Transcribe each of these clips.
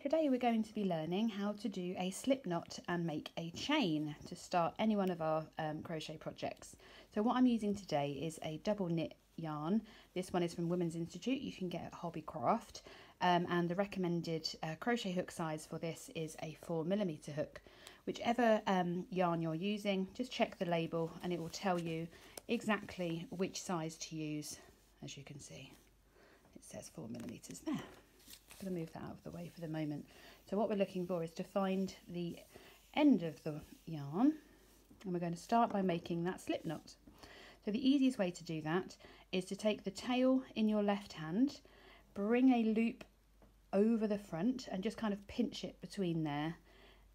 today we're going to be learning how to do a slip knot and make a chain to start any one of our um, crochet projects. So what I'm using today is a double knit yarn. This one is from Women's Institute, you can get at Hobbycraft. Um, and the recommended uh, crochet hook size for this is a 4mm hook. Whichever um, yarn you're using, just check the label and it will tell you exactly which size to use, as you can see. It says 4mm there going to move that out of the way for the moment. So what we're looking for is to find the end of the yarn and we're going to start by making that slip knot. So the easiest way to do that is to take the tail in your left hand, bring a loop over the front and just kind of pinch it between there.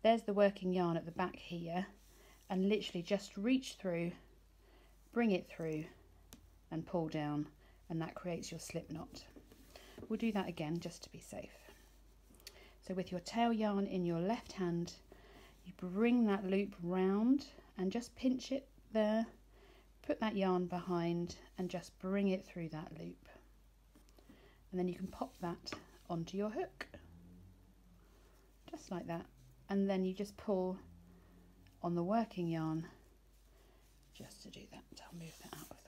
There's the working yarn at the back here and literally just reach through, bring it through and pull down and that creates your slip knot. We'll do that again just to be safe. So with your tail yarn in your left hand, you bring that loop round and just pinch it there, put that yarn behind and just bring it through that loop. And then you can pop that onto your hook, just like that. And then you just pull on the working yarn just to do that. I'll move that out of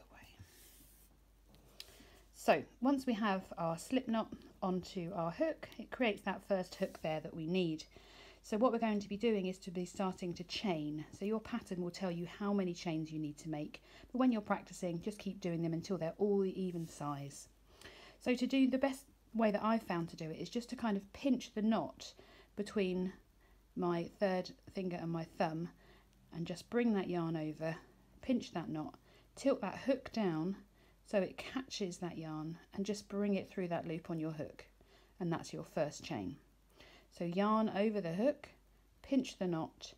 so once we have our slip knot onto our hook, it creates that first hook there that we need. So what we're going to be doing is to be starting to chain. So your pattern will tell you how many chains you need to make. But when you're practicing, just keep doing them until they're all the even size. So to do the best way that I've found to do it is just to kind of pinch the knot between my third finger and my thumb and just bring that yarn over, pinch that knot, tilt that hook down so it catches that yarn and just bring it through that loop on your hook and that's your first chain. So yarn over the hook, pinch the knot,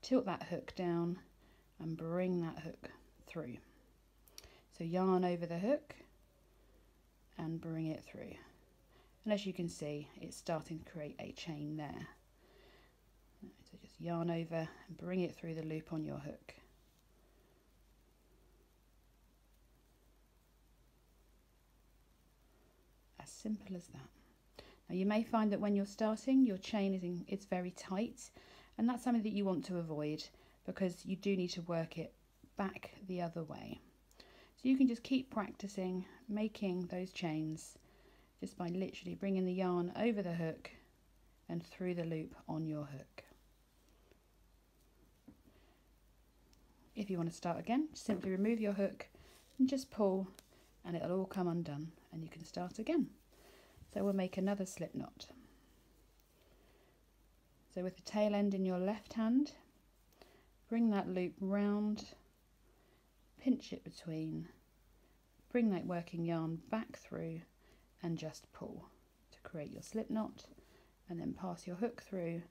tilt that hook down and bring that hook through. So yarn over the hook and bring it through. And as you can see, it's starting to create a chain there. So just yarn over and bring it through the loop on your hook. Simple as that. Now you may find that when you're starting your chain is in, it's very tight and that's something that you want to avoid because you do need to work it back the other way. So you can just keep practicing making those chains just by literally bringing the yarn over the hook and through the loop on your hook. If you want to start again, simply remove your hook and just pull and it'll all come undone and you can start again. So we'll make another slip knot. So with the tail end in your left hand, bring that loop round, pinch it between, bring that working yarn back through and just pull to create your slip knot and then pass your hook through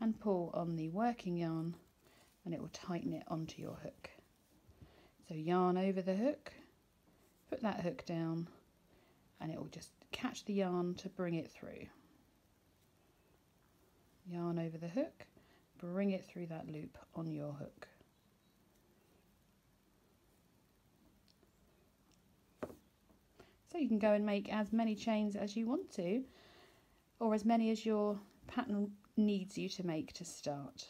and pull on the working yarn and it will tighten it onto your hook. So yarn over the hook, put that hook down and it will just catch the yarn to bring it through. Yarn over the hook, bring it through that loop on your hook. So you can go and make as many chains as you want to, or as many as your pattern needs you to make to start.